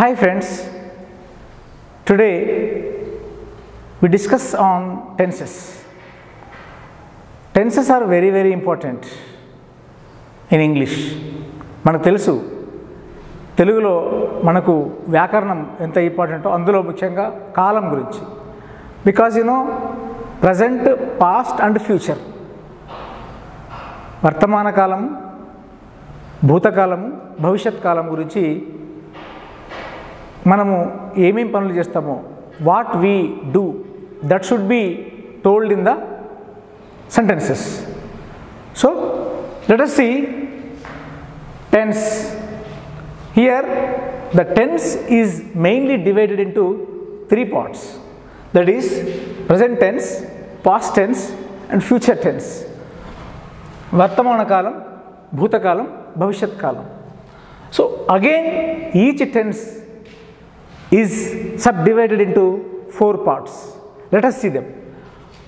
Hi friends, today we discuss on tenses. Tenses are very very important in English. మనకు తెలుసు తెలుగులో మనకు వ్యాకరణం ఎంత ఇంపార్టెంటో అందులో ముఖ్యంగా కాలం గురించి because you know present past and future వర్తమాన కాలం భూతకాలము భవిష్యత్ కాలం గురించి మనము ఏమేం పనులు చేస్తామో what we do that should be told in the sentences so let us see tense here the tense is mainly divided into three parts that is present tense past tense and future tense వర్తమాన కాలం భూతకాలం భవిష్యత్ కాలం so again each tense is subdivided into four parts. Let us see them.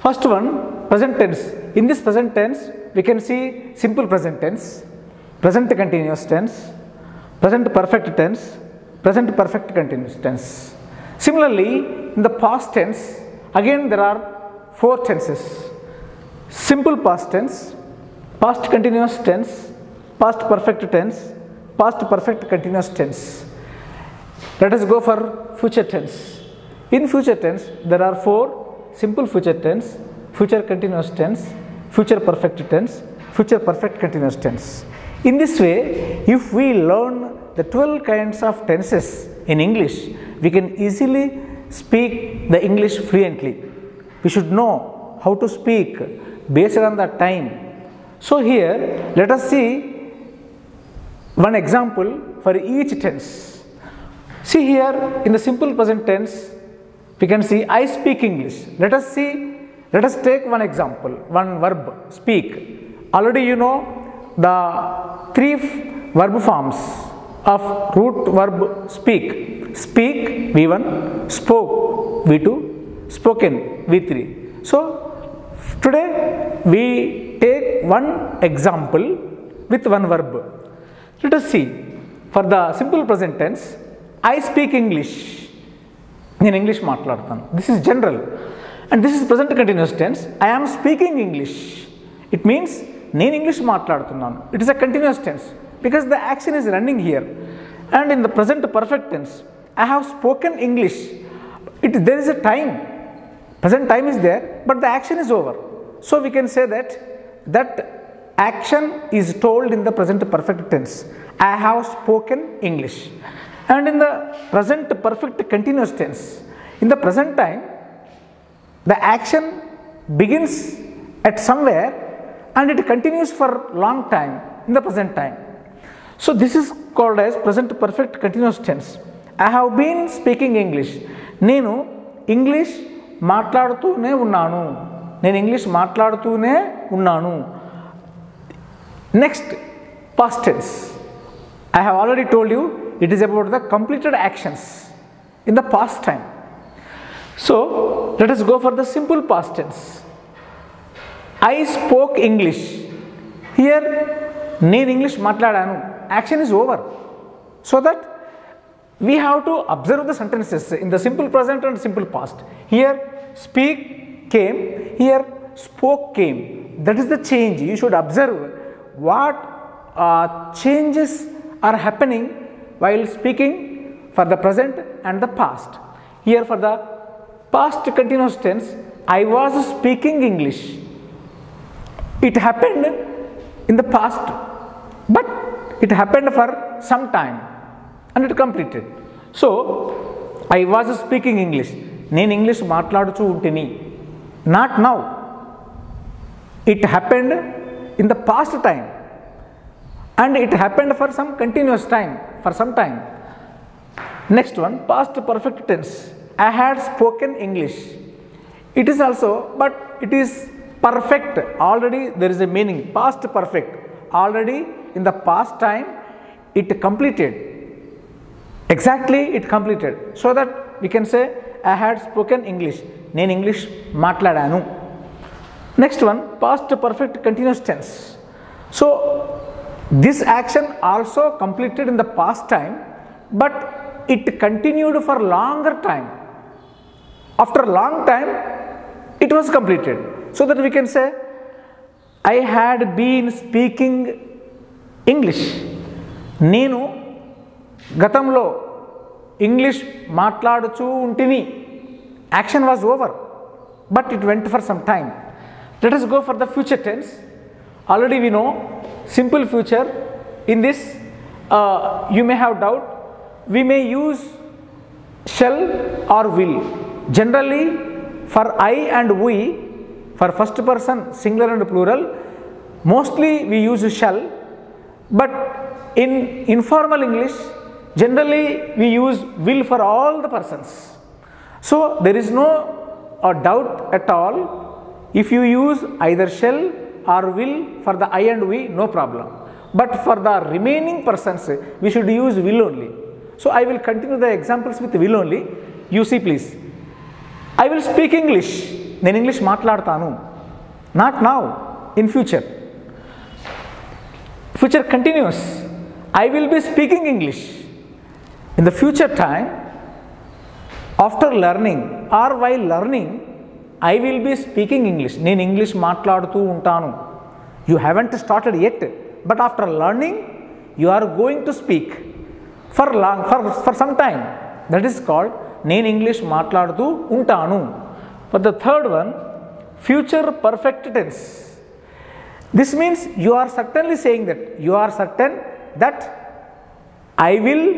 First one, present tense. In this present tense, we can see simple present tense, present continuous tense, present perfect tense, present perfect continuous tense. Similarly, in the past tense, again there are four tenses simple past tense, past continuous tense, past perfect tense, past perfect continuous tense. Let us go for future tense. In future tense, there are four simple future tense, future continuous tense, future perfect tense, future perfect continuous tense. In this way, if we learn the 12 kinds of tenses in English, we can easily speak the English fluently. We should know how to speak based on the time. So, here let us see one example for each tense. See here in the simple present tense, we can see I speak English. Let us see, let us take one example, one verb speak. Already you know the three verb forms of root verb speak. Speak V1, spoke V2, spoken V3. So today we take one example with one verb. Let us see for the simple present tense I speak English నేను English మాట్లాడతాను this is general and this is present continuous tense I am speaking English it means నేను English మాట్లాడుతున్నాను it is a continuous tense because the action is running here and in the present perfect tense I have spoken English it there is a time present time is there but the action is over so we can say that that action is told in the present perfect tense I have spoken English and in the present perfect continuous tense in the present time the action begins at somewhere and it continues for long time in the present time so this is called as present perfect continuous tense i have been speaking english నేను English మాట్లాడుతూనే ఉన్నాను నేను English మాట్లాడుతూనే ఉన్నాను next past tense I have already told you it is about the completed actions in the past time. So, let us go for the simple past tense. I spoke English. Here, నేను English మాట్లాడాను action is over so that we have to observe the sentences in the simple present and simple past here speak came here spoke came that is the change you should observe what changes are happening while speaking for the present and the past. Here for the past continuous tense, I was speaking English. It happened in the past, but it happened for some time and it completed. So, I was speaking English. నేను English మాట్లాడుచూ ఉంటిని not now it happened in the past time and it happened for some continuous time for some time next one past perfect tense i had spoken english it is also but it is perfect already there is a meaning past perfect already in the past time it completed exactly it completed so that we can say i had spoken english నేను English మాట్లాడాను next one past perfect continuous tense so this action also completed in the past time but it continued for longer time after long time it was completed so that we can say i had been speaking english నేను గతంలో English మాట్లాడుచూ ఉంటిని action was over but it went for some time let us go for the future tense already we know simple future. In this uh, you may have doubt. We may use shall or will. Generally for i and we for first person singular and plural mostly we use shall. But in informal english generally we use will for all the persons. So there is no uh, doubt at all. If you use either shall or will for the I and we, no problem. But for the remaining persons, we should use will only. So I will continue the examples with will only. You see, please. I will speak English. నేను English మాట్లాడతాను not now in future future continuous I will be speaking English in the future time after learning or why learning I will be speaking English నేను English మాట్లాడుతూ ఉంటాను you haven't started at but after learning you are going to speak for long for for some time that is called నేను English మాట్లాడుతూ ఉంటాను for the third one future perfect tense this means you are certainly saying that you are certain that I will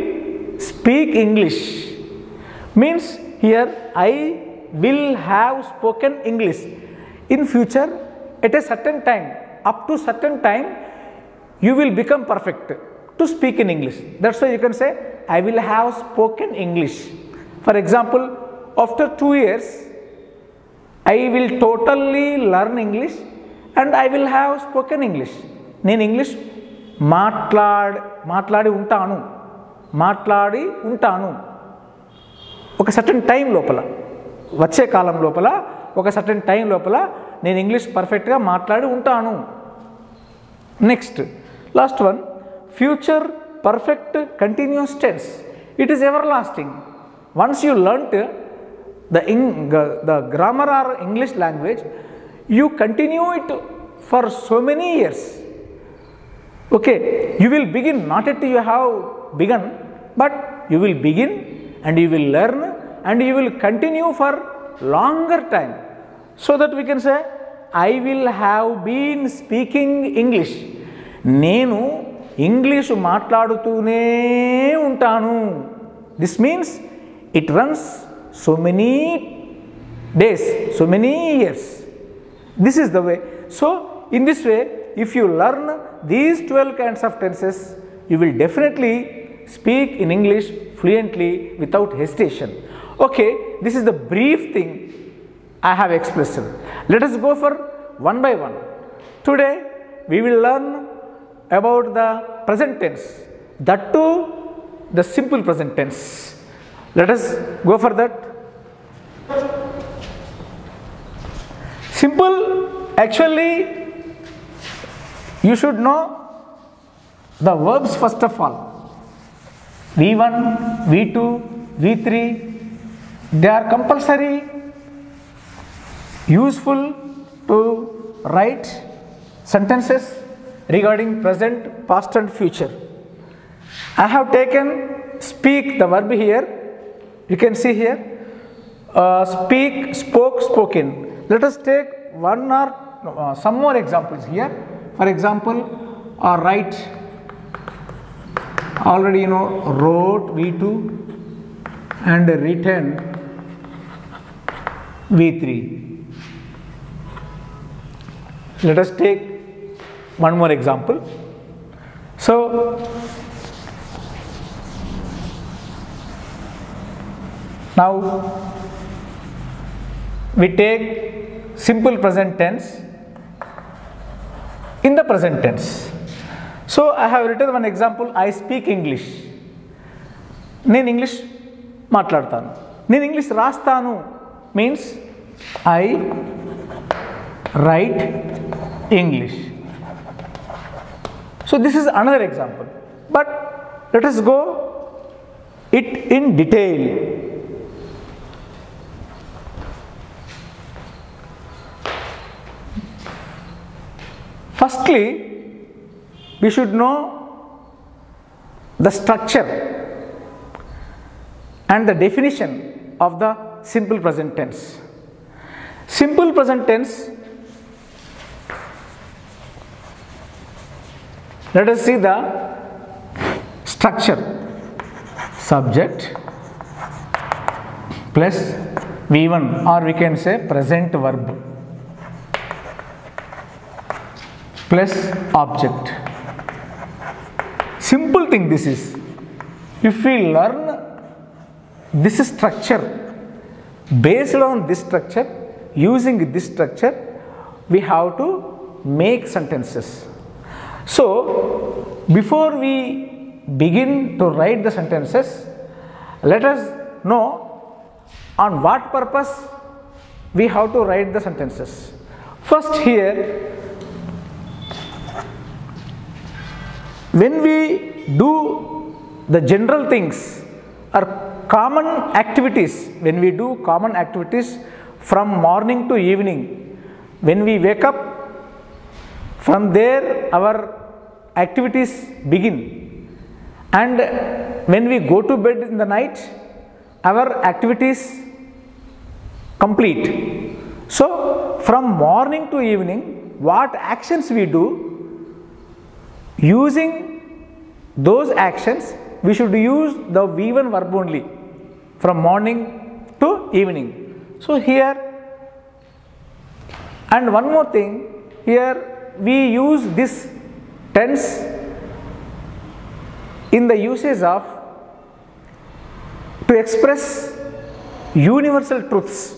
speak English means here i will have spoken english in future at a certain time up to certain time you will become perfect to speak in english that's why you can say i will have spoken english for example after 2 years i will totally learn english and i will have spoken english నేను English మాట్లాడి మాట్లాడి ఉంటాను మాట్లాడి ఉంటాను ఒక certain time లోపల వచ్చే కాలం లోపల ఒక సర్టన్ టైం లోపల నేను ఇంగ్లీష్ పర్ఫెక్ట్గా మాట్లాడి ఉంటాను next last one future perfect continuous tense it is everlasting once you learnt the ing the grammar or English language you continue it for so many years okay you will begin not at you have begun but you will begin and you will learn and you will continue for longer time so that we can say i will have been speaking english నేను English మాట్లాడుతూనే ఉంటాను this means it runs so many days so many years this is the way so in this way if you learn these 12 kinds of tenses you will definitely speak in english fluently without hesitation okay this is the brief thing i have expressed. Let us go for one by one. Today we will learn about the present tense. That too the simple present tense. Let us go for that. Simple actually you should know the verbs first of all. V1 v2 v3 they are compulsory useful to write sentences regarding present past and future. I have taken speak the verb here. You can see here uh, speak spoke spoken. Let us take one or uh, some more examples here. For example uh, write. Already you know wrote v2 and written v3 let us take one more example so now we take simple present tense in the present tense. So I have written one example I speak English. నేను English మాట్లాడతాను నేను English రాస్తాను means I write English. So this is another example. But let us go it in detail. Firstly, we should know the structure and the definition of the simple present tense. Simple present tense, let us see the structure subject plus V1 or we can say present verb plus object. Simple thing this is. If we learn this is structure, based on this structure, using this structure, we have to make sentences. So, before we begin to write the sentences, let us know on what purpose we have to write the sentences. First, here when we do the general things or common activities, when we do common activities from morning to evening, when we wake up, from there our activities begin, and when we go to bed in the night, our activities complete. So, from morning to evening, what actions we do? Using those actions we should use the v1 verb only from morning to evening. So, here and one more thing here we use this tense in the usage of to express universal truths.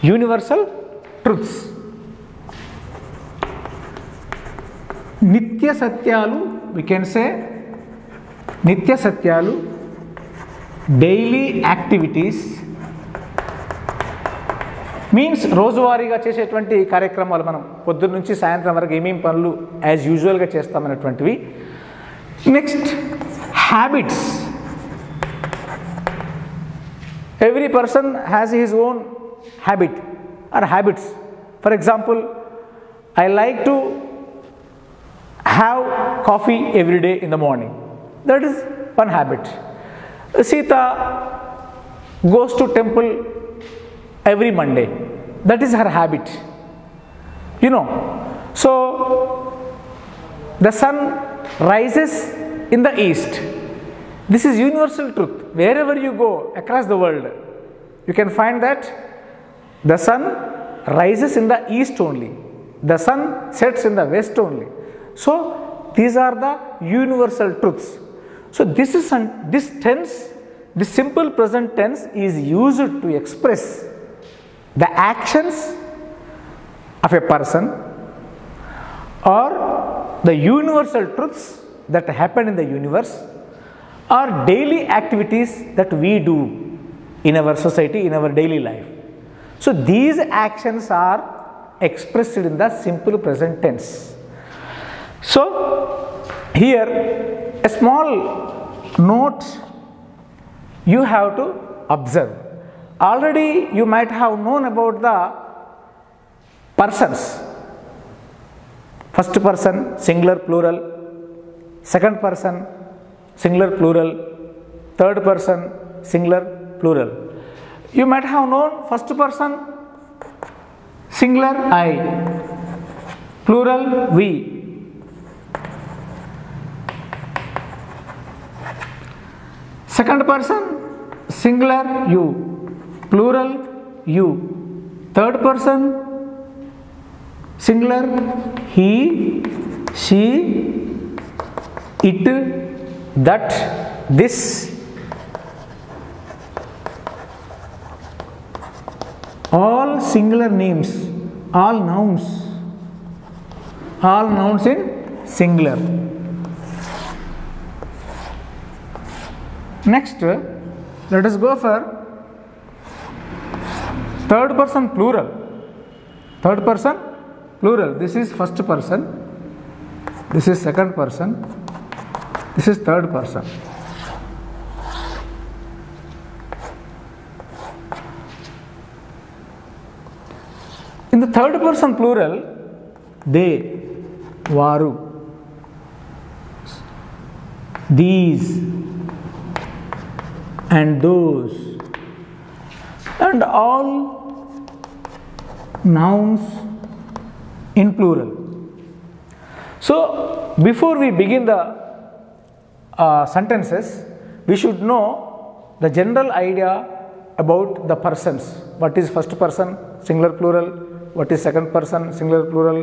Universal truths. Nitya Satyalu, we can say Nitya Satyalu daily activities means రోజువారీగా చేసేటువంటి కార్యక్రమాలు మనం పొద్దున్న నుంచి సాయంత్రం వరకు ఏమేమి పనులు యాజ్ యూజువల్గా చేస్తామన్నటువంటివి next habits every person has his own habit or habits for example I like to have coffee every day in the morning. That is one habit. Sita goes to temple every Monday. That is her habit. You know. So the sun rises in the east. This is universal truth. Wherever you go across the world, you can find that the sun rises in the east only. The sun sets in the west only. So these are the universal truths. So this is an, this tense, this simple present tense is used to express the actions of a person or the universal truths that happen in the universe or daily activities that we do in our society, in our daily life. So these actions are expressed in the simple present tense. So, here a small note you have to observe. Already you might have known about the persons. First person, singular, plural. Second person, singular, plural. Third person, singular, plural. You might have known first person, singular, I. Plural, we. Second person, singular you, plural you. Third person, singular he, she, it, that, this. All singular names, all nouns, all nouns in singular. Next, let us go for third person plural. Third person plural. This is first person. This is second person. This is third person. In the third person plural, they, varu, these, and those, and all nouns in plural. So, before we begin the uh, sentences, we should know the general idea about the persons. What is first person, singular plural, what is second person, singular plural,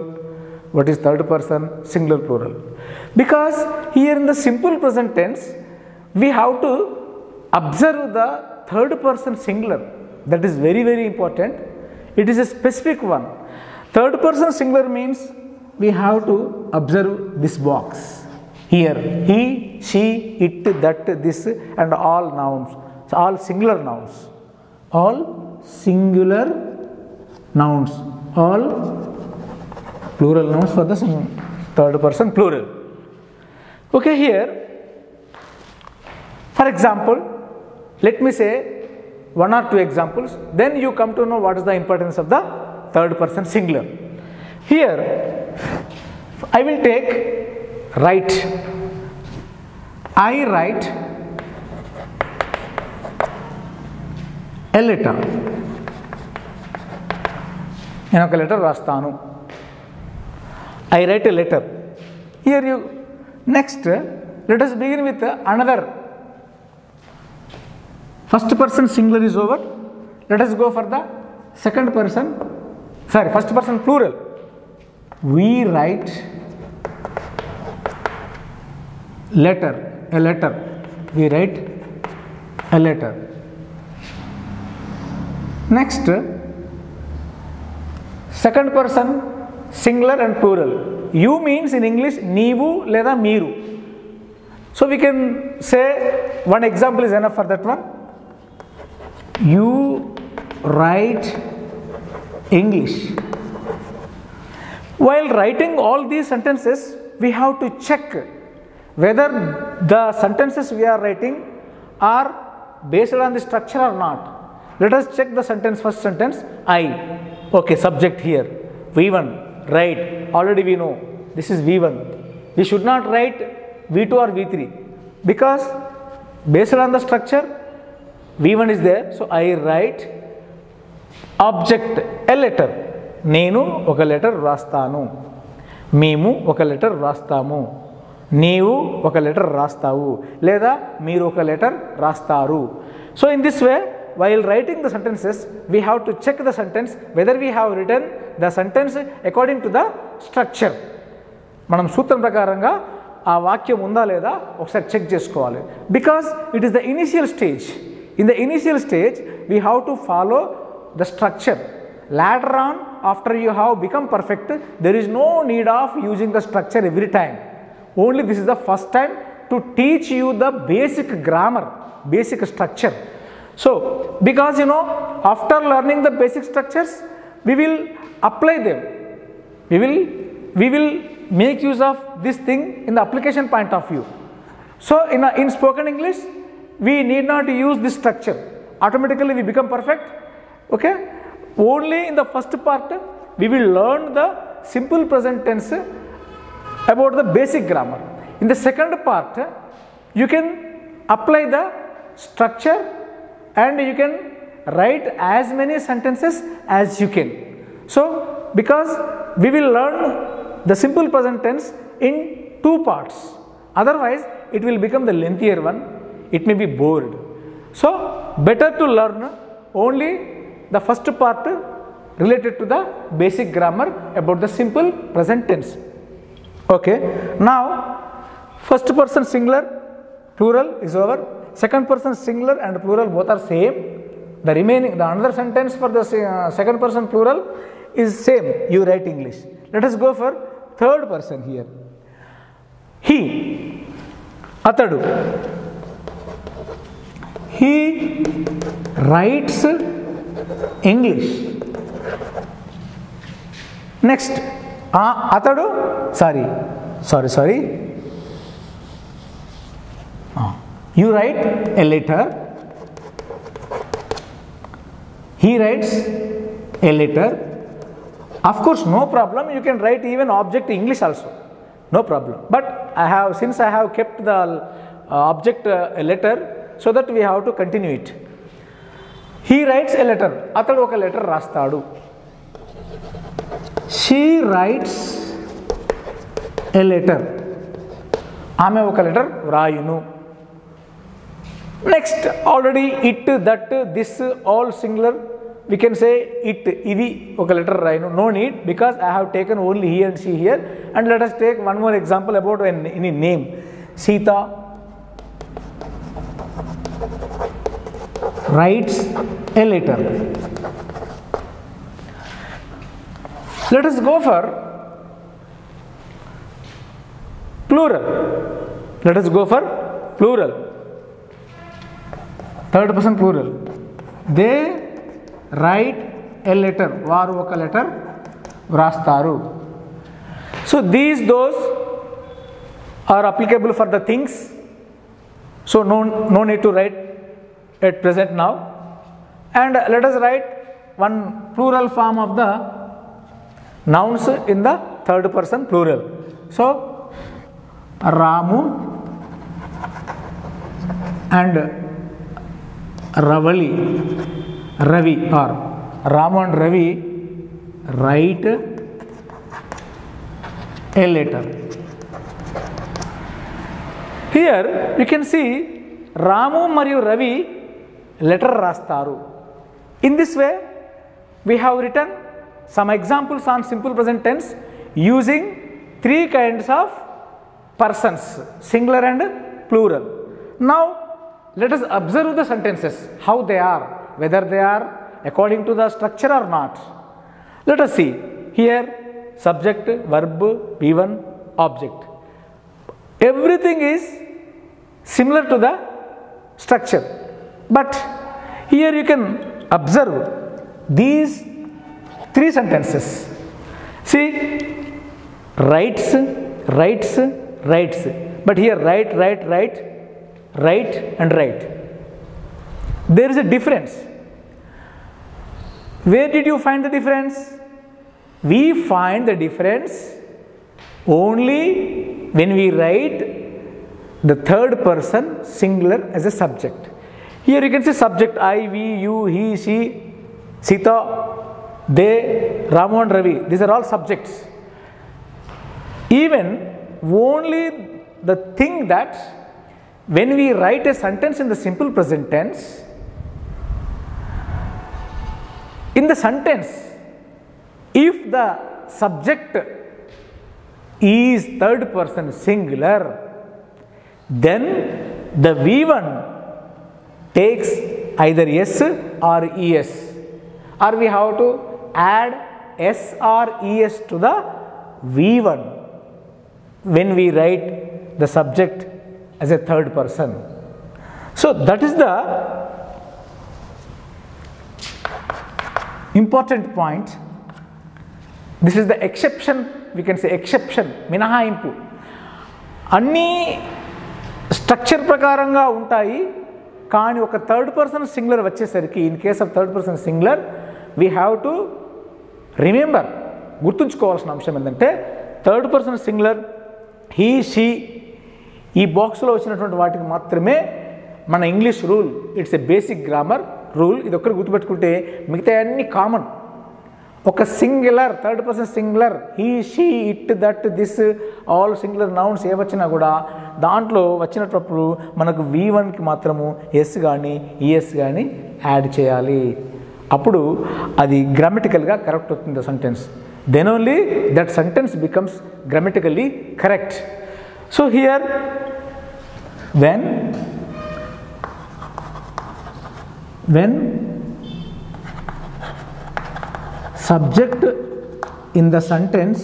what is third person, singular plural. Because here in the simple present tense, we have to observe the third person singular. That is very, very important. It is a specific one. Third person singular means we have to observe this box here he she it that this and all nouns so all singular nouns all singular nouns all plural nouns for the third person plural okay here for example let me say one or two examples, then you come to know what is the importance of the third person singular. Here, I will take write. I write a letter. ಏನೊಕ letter ರಾಸ್ತಾನು I write a letter. Here you. Next, let us begin with another. First person singular is over. Let us go for the second person, sorry, first person plural. We write letter, a letter. We write a letter. Next, second person singular and plural. You means in English Nivu Leda Miru. So we can say one example is enough for that one you write english while writing all these sentences, we have to check whether the sentences we are writing are based on the structure or not. Let us check the sentence, first sentence, I. Okay, subject here. V1, right. Already we know this is V1. We should not write V2 or V3 because based on the structure, V1 is there. So I write object a letter నేను ఒక letter వ్రాస్తాను మేము ఒక letter వ్రాస్తాము నీవు ఒక letter రాస్తావు. లేదా మీరు ఒక లెటర్ రాస్తారు. So in this way while writing the sentences we have to check the sentence whether we have return the sentence according to the structure మనం సూత్రం ప్రకారంగా ఆ వాక్యం ఉందా లేదా ఒకసారి చెక్ చేసుకోవాలి. Because it is the initial stage In the initial stage, we have to follow the structure. Later on, after you have become perfect, there is no need of using the structure every time. Only this is the first time to teach you the basic grammar, basic structure. So, because you know, after learning the basic structures, we will apply them. We will, we will make use of this thing in the application point of view. So, in, a, in spoken English, we need not use this structure. Automatically we become perfect. Okay? Only in the first part we will learn the simple present tense about the basic grammar. In the second part you can apply the structure and you can write as many sentences as you can. So because we will learn the simple present tense in two parts. Otherwise it will become the lengthier one it may be bored. So better to learn only the first part related to the basic grammar about the simple present tense. Okay. Now first person singular plural is over. Second person singular and plural both are same. The remaining the another sentence for the uh, second person plural is same. You write english. Let us go for third person here. He atadu he writes English next అతడు sorry sorry sorry you right a letter he writes a letter of course no problem you can write even object english also no problem but i have since i have kept the uh, object uh, a letter so that we have to continue it he writes a letter అతడు ఒక letter రాస్తాడు she rights a letter ఆమె ఒక letter వ్రాయును next already it that this all singular we can say it ఇది ఒక letter రాయను no need because I have taken only he and she here and let us take one more example about any name Sita rights a letter let us go for plural let us go for plural third person plural they right a letter వారు ఒక letter వ్రాస్తారు so these those are applicable for the things so no no need to right at present now and let us right one plural form of the nouns in the third person plural so ramu and ravali ravi or ramu and ravi write a letter here you can see ramu మరియు Ravi letter rastaru. In this way, we have written some examples on simple present tense using three kinds of persons, singular and plural. Now, let us observe the sentences, how they are, whether they are according to the structure or not. Let us see. Here, subject, verb, V1, object. Everything is similar to the structure but here you can observe these three sentences. See writes writes writes but here write write write write and write there is a difference. Where did you find the difference? We find the difference only when we write the third person singular as a subject here you can see subject i you he she sita they ramu and ravi. These are all subjects. Even only the thing that when we write a sentence in the simple present tense in the sentence if the subject is third person singular then the v1 takes either s or es or we have to add s or es to the v1 when we write the subject as a third person so that is the important point this is the exception we can say exception మినహాయింపు అన్నీ structure ప్రకారంగా ఉంటాయి కానీ ఒక third person singular వచ్చేసరికి in case of third person singular we have to remember గుర్తుంచుకోవాల్సిన అంశం ఏంటంటే third person singular he she ఈ బాక్స్లో వచ్చినటువంటి వాటికి మాత్రమే మన English rule it's a basic grammar rule ఇది ఒక్కరు గుర్తుపెట్టుకుంటే మిగతా అన్ని కామన్ ఒక singular third person singular he she it that this all singular nouns ఏ వచ్చినా కూడా దాంట్లో వచ్చినప్పుడు మనకు వి వన్కి మాత్రము ఎస్ కానీ ఈఎస్ కానీ యాడ్ చేయాలి. అప్పుడు అది గ్రామటికల్గా కరెక్ట్ అవుతుంది sentence then only that sentence becomes grammatically correct so here when when subject in the sentence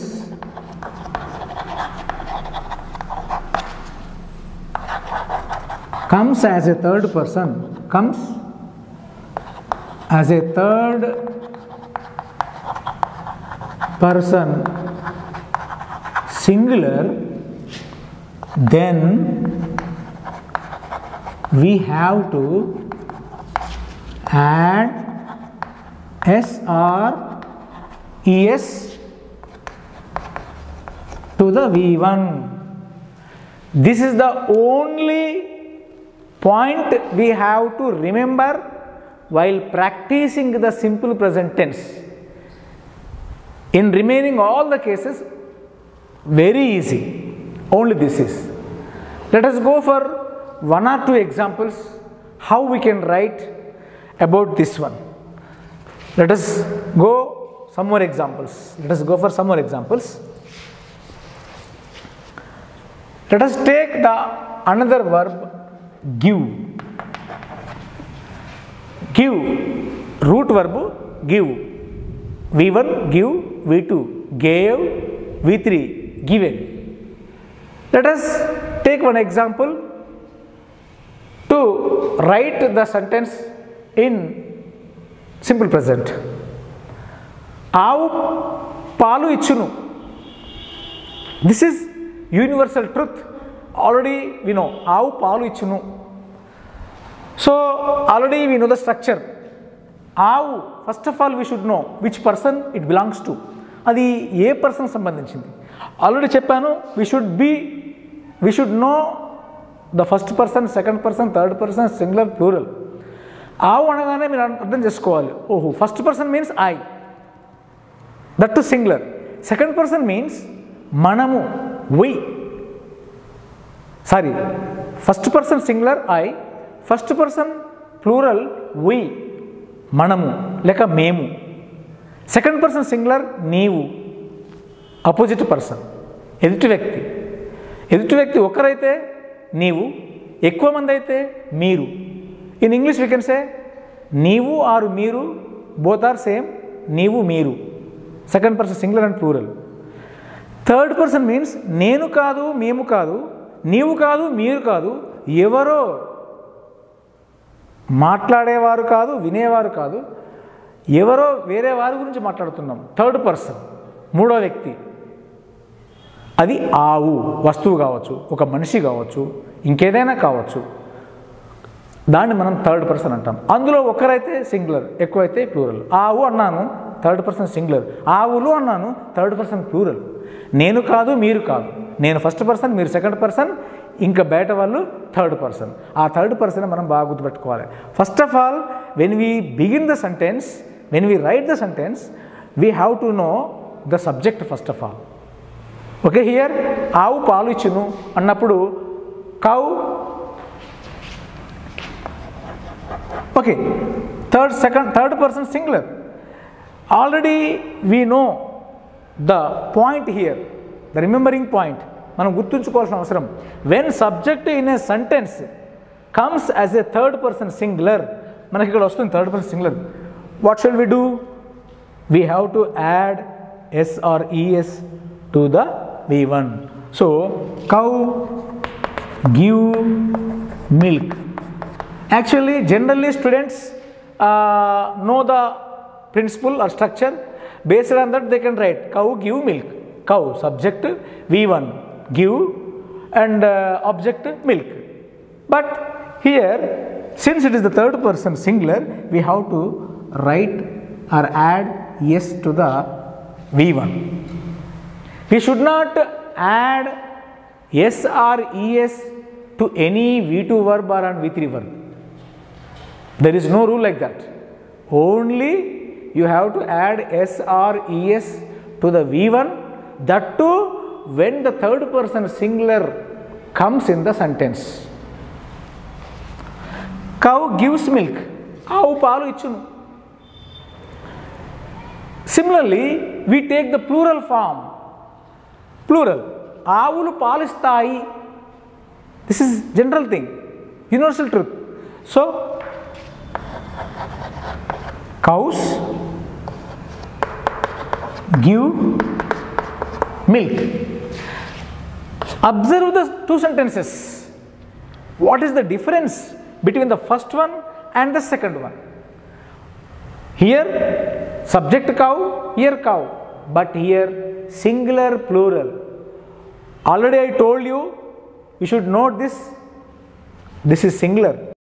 comes as a third person comes as a third person singular then we have to add s or es to the v1 this is the only point we have to remember while practicing the simple present tense. In remaining all the cases very easy. Only this is. Let us go for one or two examples how we can write about this one. Let us go some more examples. Let us go for some more examples. Let us take the another verb give. Give root verb give. V1 give. V2 gave. V3 given. Let us take one example. To write the sentence in simple present ఆవు పాలు ఇచ్చును. This is universal truth already we know ఆవు పాలు ఇచ్చును. So already we know the structure ఆవు first of all we should know which person it belongs to అది ఏ person సంబంధించింది? ఆల్రెడీ చెప్పాను we should be we should know the first person second person third person singular plural ఆవు అనగానే మీరు అర్థం చేసుకోవాలి. ఓహో first person means I that to singular second person means మనము we sorry first person singular I first person plural we మనము లేక మేము సెకండ్ పర్సన్ సింగులర్ నీవు అపోజిట్ పర్సన్ ఎదుటి వ్యక్తి ఎదుటి వ్యక్తి ఒకరైతే నీవు ఎక్కువ మంది అయితే మీరు in English we can say నీవు ఆరు మీరు బోత్ ఆర్ సేమ్ నీవు మీరు second person singular and plural third person means నేను కాదు మేము కాదు నీవు కాదు మీరు కాదు ఎవరో మాట్లాడేవారు కాదు వినేవారు కాదు ఎవరో వేరే వారి గురించి మాట్లాడుతున్నాం. థర్డ్ పర్సన్ మూడో వ్యక్తి. అది ఆవు వస్తువు కావచ్చు ఒక మనిషి కావచ్చు ఇంకేదైనా కావచ్చు. దాన్ని మనం థర్డ్ పర్సన్ అంటాం. అందులో ఒకరైతే సింగులర్ ఎక్కువైతే ప్లూరల్ ఆవు అన్నాను. Third person singular. ఆవులు అన్నాను థర్డ్ పర్సన్ ప్లూరల్ నేను కాదు మీరు కాదు. నేను ఫస్ట్ పర్సన్ మీరు సెకండ్ పర్సన్ ఇంకా బయట వాళ్ళు థర్డ్ పర్సన్. ఆ థర్డ్ పర్సన్ మనం బాగా గుర్తుపెట్టుకోవాలి. First of all when we begin the sentence when we write the sentence we have to know the subject first of all okay here ఆవు పాలు ఇచ్చును అన్నప్పుడు cow okay third second third person singular. Already we know the point here the remembering point మనం గుర్తుంచుకోవాల్సిన అవసరం when subject in a sentence comes as a third person singular మనకి ఇక్కడ వస్తుంది third person singular what should we do we have to add yes or ES to the we one so cow give milk actually generally students uh, know the principle or structure based on that they can write cow give milk. Cow subject v1 give and uh, object milk. But here since it is the third person singular we have to write or add yes to the v1 we should not add s or es to any v2 verb or on v3 verb. There is no rule like that. Only you have to add s r e s to the V1 that too when the third person singular comes in the sentence. Cow gives milk. Avu palu ichunu. Similarly, we take the plural form. Plural. Avulu palistai. This is general thing, universal truth. So, cows give milk. Observe the two sentences. What is the difference between the first one and the second one? Here subject cow here cow. But here singular plural. Already i told you you should note this. This is singular